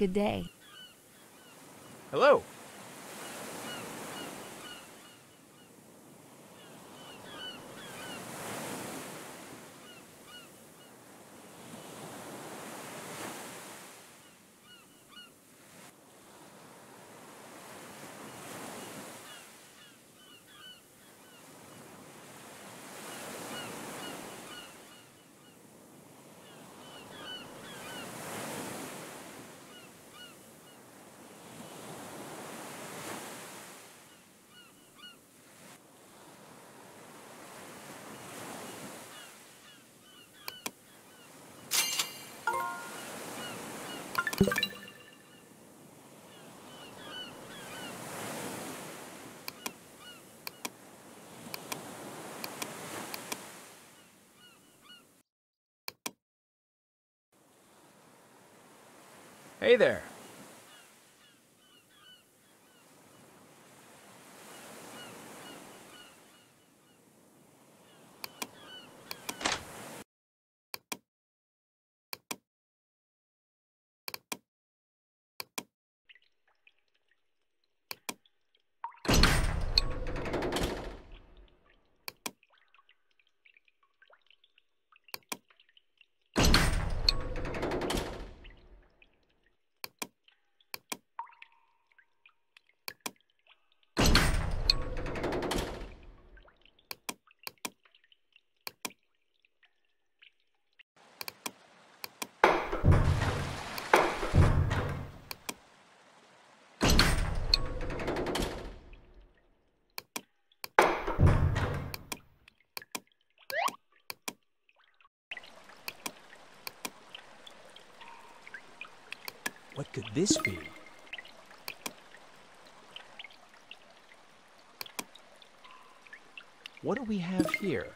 Good day. Hello. Hey there. What could this be? What do we have here?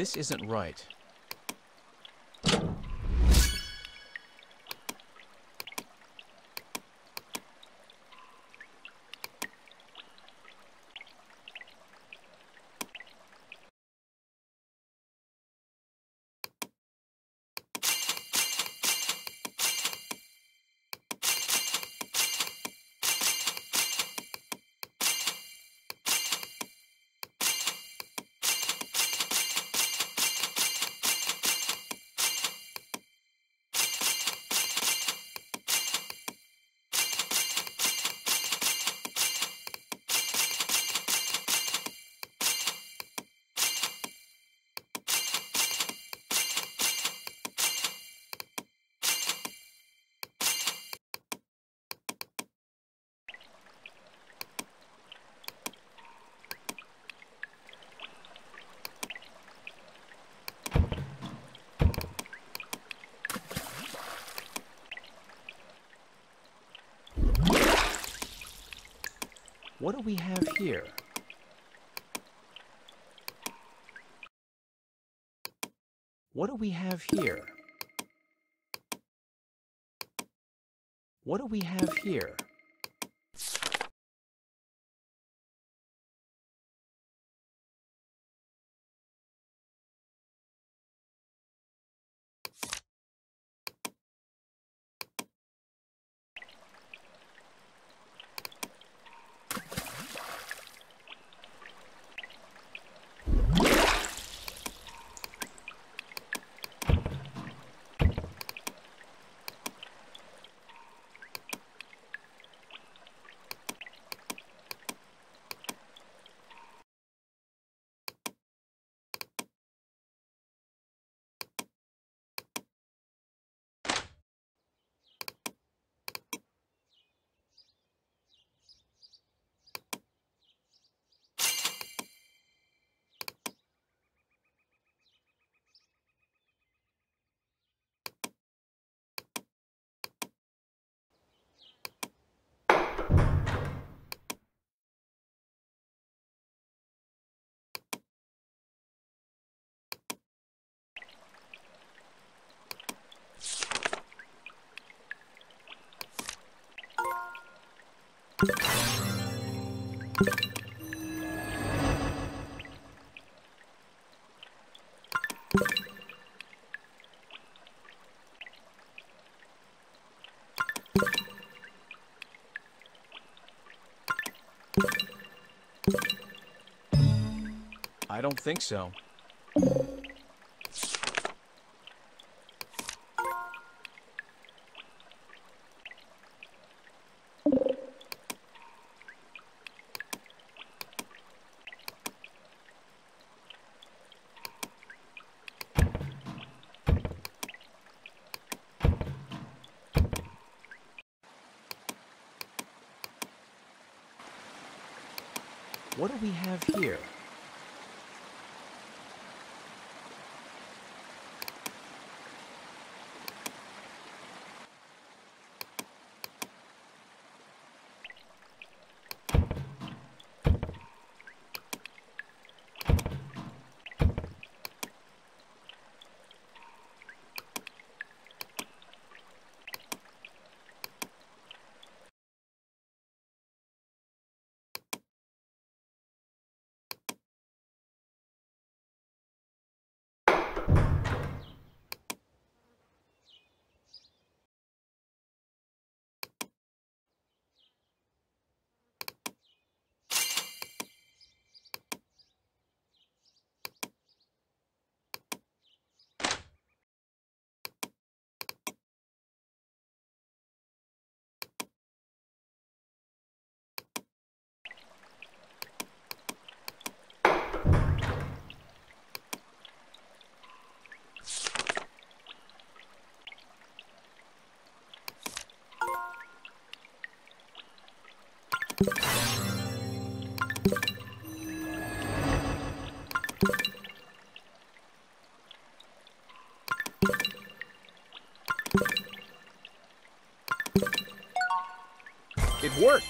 This isn't right. What do we have here? What do we have here? What do we have here? I don't think so. What do we have here? It